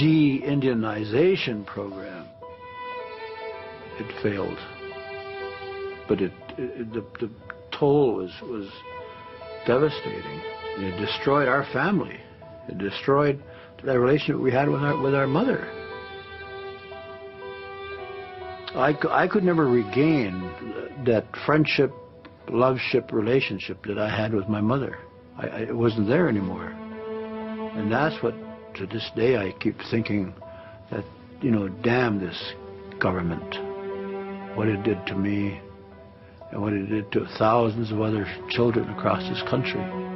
de-Indianization program, it failed. But it, it the, the toll was, was devastating. It destroyed our family. It destroyed the relationship we had with our, with our mother. I, I could never regain that friendship, loveship relationship that I had with my mother. I, I, it wasn't there anymore. And that's what, to this day, I keep thinking that, you know, damn this government, what it did to me, and what it did to thousands of other children across this country.